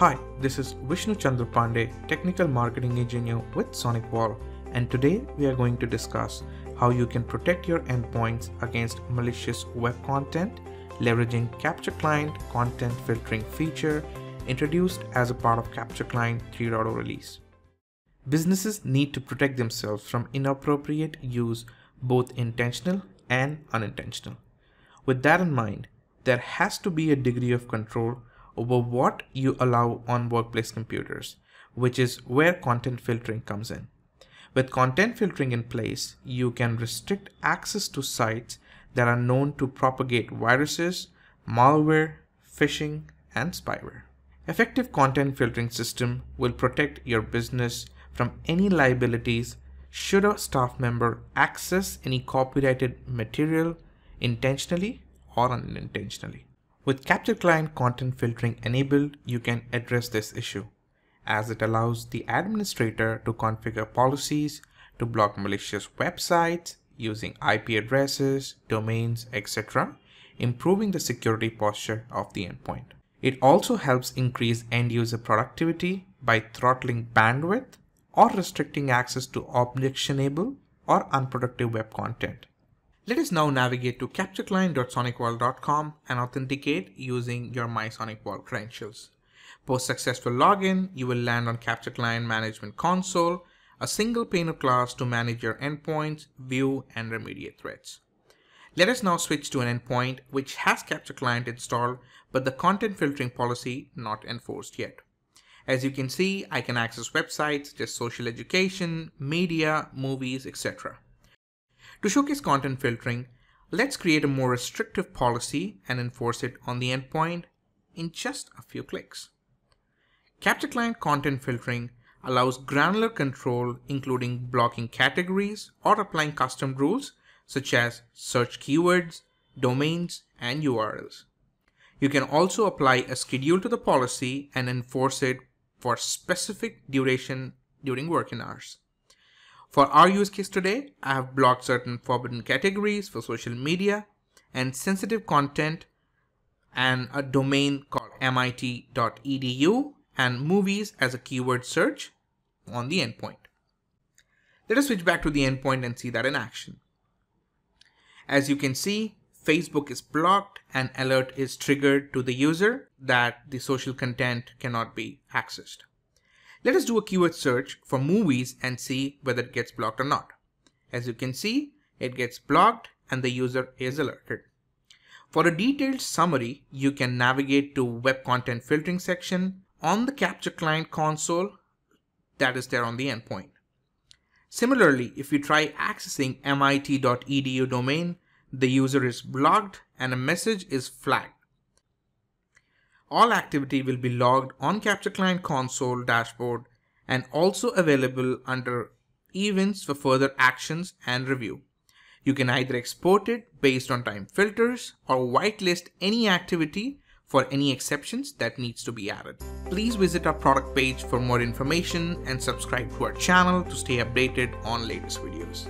Hi, this is Vishnu Chandra Pandey, Technical Marketing Engineer with SonicWall, and today we are going to discuss how you can protect your endpoints against malicious web content leveraging Capture Client content filtering feature introduced as a part of Capture Client 3.0 release. Businesses need to protect themselves from inappropriate use, both intentional and unintentional. With that in mind, there has to be a degree of control over what you allow on workplace computers, which is where content filtering comes in. With content filtering in place, you can restrict access to sites that are known to propagate viruses, malware, phishing, and spyware. Effective content filtering system will protect your business from any liabilities should a staff member access any copyrighted material intentionally or unintentionally. With Capture Client content filtering enabled, you can address this issue as it allows the administrator to configure policies to block malicious websites using IP addresses, domains, etc., improving the security posture of the endpoint. It also helps increase end user productivity by throttling bandwidth or restricting access to objectionable or unproductive web content. Let us now navigate to captureclient.sonicwall.com and authenticate using your MySonicWall credentials. Post successful login, you will land on Capture Client Management Console, a single pane of glass to manage your endpoints, view, and remediate threats. Let us now switch to an endpoint which has Capture Client installed, but the content filtering policy not enforced yet. As you can see, I can access websites such as social education, media, movies, etc. To showcase content filtering, let's create a more restrictive policy and enforce it on the endpoint in just a few clicks. Capture Client content filtering allows granular control including blocking categories or applying custom rules such as search keywords, domains, and URLs. You can also apply a schedule to the policy and enforce it for specific duration during working hours. For our use case today, I have blocked certain forbidden categories for social media and sensitive content and a domain called mit.edu and movies as a keyword search on the endpoint. Let us switch back to the endpoint and see that in action. As you can see, Facebook is blocked and alert is triggered to the user that the social content cannot be accessed. Let us do a keyword search for movies and see whether it gets blocked or not. As you can see, it gets blocked and the user is alerted. For a detailed summary, you can navigate to web content filtering section on the Capture Client console that is there on the endpoint. Similarly, if you try accessing mit.edu domain, the user is blocked and a message is flagged. All activity will be logged on Capture Client console dashboard and also available under events for further actions and review. You can either export it based on time filters or whitelist any activity for any exceptions that needs to be added. Please visit our product page for more information and subscribe to our channel to stay updated on latest videos.